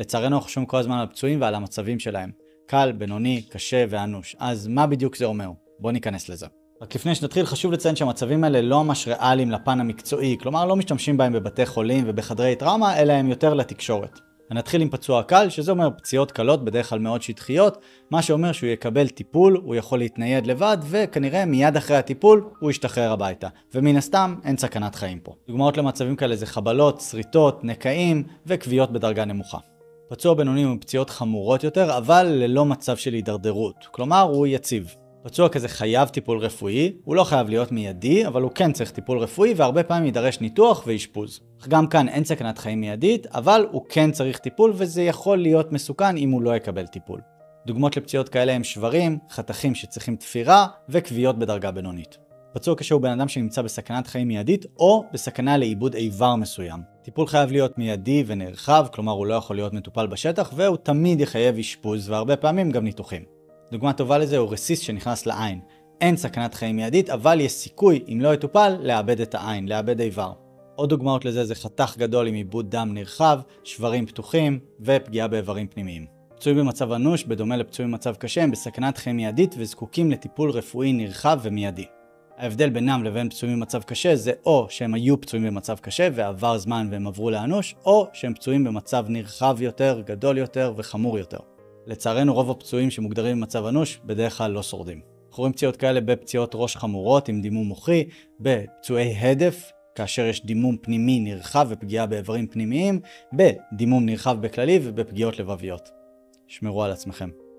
לצערנו אנחנו חושבים כל הזמן על פצועים ועל המצבים שלהם. קל, בינוני, קשה ואנוש. אז מה בדיוק זה אומר? בואו ניכנס לזה. רק לפני שנתחיל חשוב לציין שהמצבים האלה לא ממש ריאליים לפן המקצועי, כלומר לא משתמשים בהם בבתי חולים ובחדרי טראומה, אלא הם יותר לתקשורת. ונתחיל עם פצוע קל, שזה אומר פציעות קלות, בדרך כלל מאוד שטחיות, מה שאומר שהוא יקבל טיפול, הוא יכול להתנייד לבד, וכנראה מיד אחרי הטיפול הוא ישתחרר הביתה. ומן הסתם אין סכנת חיים פה. דוגמאות למצבים כאלה זה חבלות, שריטות, נקעים וכוויות בדרגה נמוכה. פצוע בינוני הוא פציעות חמורות יותר, אבל ללא מצב של הידרדרות. כלומר, הוא יציב. פצוע כזה חייב טיפול רפואי, הוא לא חייב להיות מיידי, אבל הוא כן צריך טיפול רפואי, והרבה פעמים יידרש ניתוח ואשפוז. אך גם כאן אין סכנת חיים מיידית, אבל הוא כן צריך טיפול, וזה יכול להיות מסוכן אם הוא לא יקבל טיפול. דוגמאות לפציעות כאלה הם שברים, חתכים שצריכים תפירה, וכוויות בדרגה בינונית. פצוע קשה הוא בן אדם שנמצא בסכנת חיים מיידית, או בסכנה לעיבוד איבר מסוים. טיפול חייב להיות מיידי ונרחב, כלומר הוא לא יכול להיות מטופל בשטח, והוא תמיד יחייב אשפוז, והרבה פעמים גם ניתוחים. דוגמה טובה לזה הוא רסיס שנכנס לעין. אין סכנת חיים מיידית, אבל יש סיכוי, אם לא יטופל, לאבד את העין, לאבד איבר. עוד דוגמאות לזה זה חתך גדול עם עיבוד דם נרחב, שברים פתוחים ופגיעה באיברים פנימיים. פצועים במצב אנוש, בדומה לפצועים במצב קשה, הם בסכנת חיים מיידית וזקוקים לטיפול רפואי נרחב ומיידי. ההבדל בינם לבין פצועים במצב קשה זה או שהם היו פצועים במצב קשה ועבר זמן והם עברו לאנוש, או שהם פצועים במצב נרחב יותר, גדול יותר וחמור יותר. לצערנו רוב הפצועים שמוגדרים במצב אנוש בדרך כלל לא שורדים. אנחנו רואים פציעות כאלה בפציעות ראש חמורות עם דימום מוחי, בפצועי הדף, כאשר יש דימום פנימי נרחב ופגיעה באיברים פנימיים, בדימום נרחב בכללי ובפגיעות לבביות. שמרו על עצמכם.